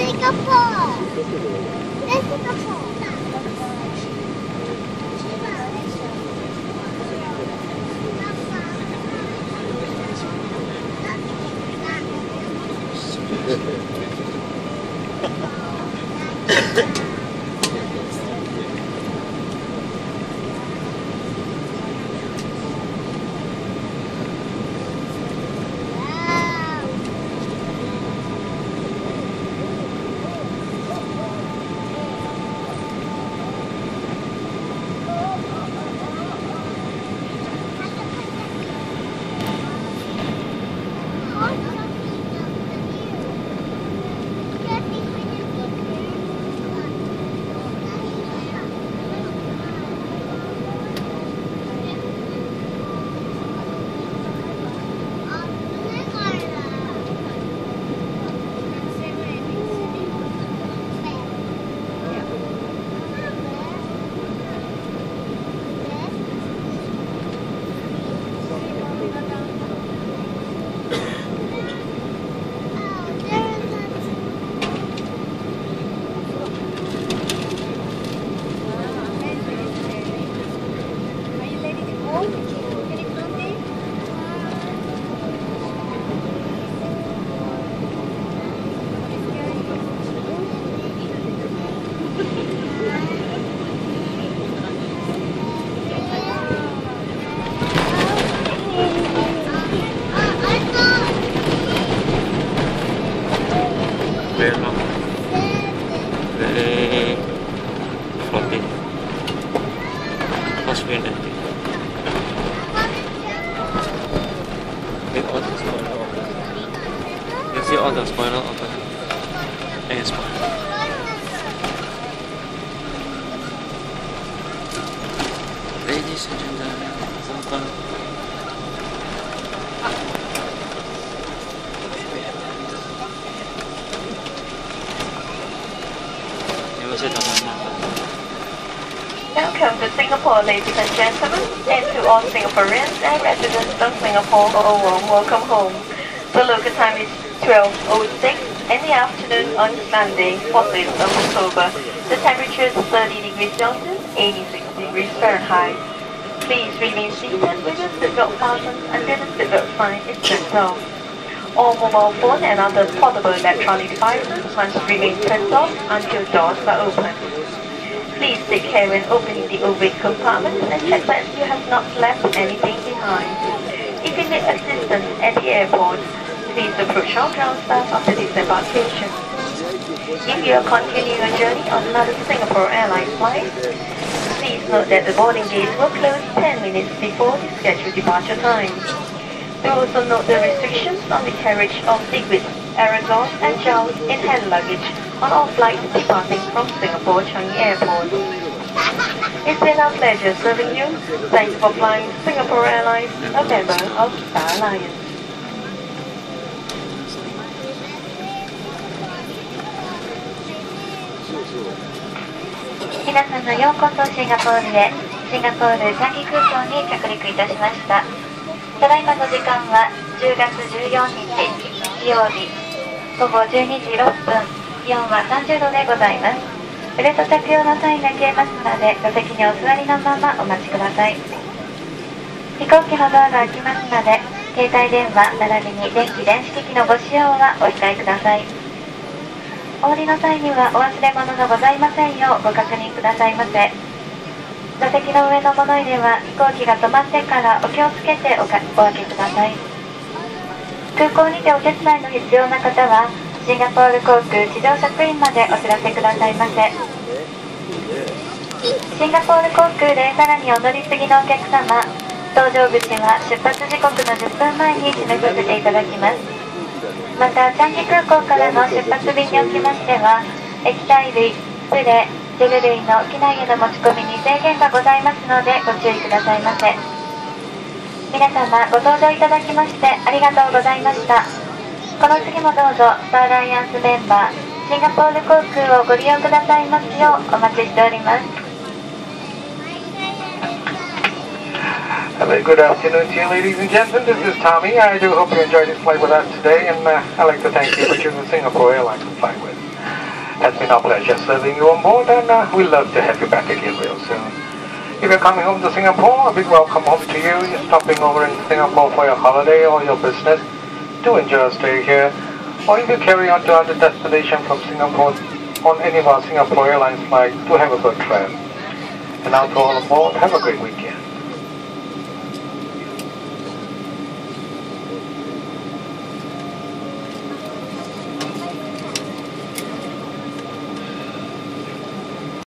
Look, there's Singapore. There's Singapore. Wow. Are you ready to go? Can you come in? Very long. Very floating. What's wind and Look all the spoiler Ladies and gentlemen, welcome. To Singapore, ladies and gentlemen, and to all Singaporeans and residents of Singapore, welcome home. The local time is 12.06 in the afternoon on Sunday, 14th of October. The temperature is 30 degrees Celsius, 86 degrees Fahrenheit. Please remain seated with your seatbelt fastened until the seatbelt sign is turned off. All mobile phone and other portable electronic devices must remain turned off until doors are open. Please take care when opening the overhead compartments and check that you have not left anything behind. If you need assistance at the airport, please approach ground staff after disembarkation. If you are continuing your journey on another Singapore Airlines flight, please note that the boarding gates will close 10 minutes before the scheduled departure time. Do also note the restrictions on the carriage of liquids, aerosols and gels in hand luggage on all flights departing from Singapore Changi Airport. It's been our pleasure serving you. Thanks for flying Singapore Airlines, a member of Star Alliance. 皆様ようこそシンガポールへシンガポールチャンギ空港に着陸いたしました。ただいまの時間は10月14日日曜日午後12時6分気温は30度でございます。ベルト着用のサインが消えますので座席にお座りのままお待ちください。飛行機のドアが開きますので携帯電話並びに電気電子機器のご使用はお控えください。お降りの際にはお忘れ物がございませんようご確認くださいませ。座席の上の物入れは飛行機が止まってからお気をつけておかお開けください。空港にてお手伝いの必要な方はシンガポール航空地上職員までお知らせくださいませ。シンガポール航空でさらにお乗り継ぎのお客様搭乗口は出発時刻の10分前に閉めさせていただきます。また、チャンギ空港からの出発便におきましては、液体類、スプレー、ジェル類の機内への持ち込みに制限がございますのでご注意くださいませ。皆様、ご搭乗いただきましてありがとうございました。この次もどうぞ、スターライアンスメンバー、シンガポール航空をご利用くださいますようお待ちしております。A good afternoon to you, ladies and gentlemen. This is Tommy. I do hope you enjoyed this flight with us today, and uh, I'd like to thank you for choosing Singapore Airlines to fly with. It's been our pleasure serving you on board, and uh, we'd love to have you back again real soon. If you're coming home to Singapore, a big welcome home to you. You're stopping over in Singapore for your holiday or your business. Do enjoy your stay here. Or if you carry on to other destination from Singapore on any of our Singapore Airlines flights, do have a good trip. And now to all aboard, have a great weekend.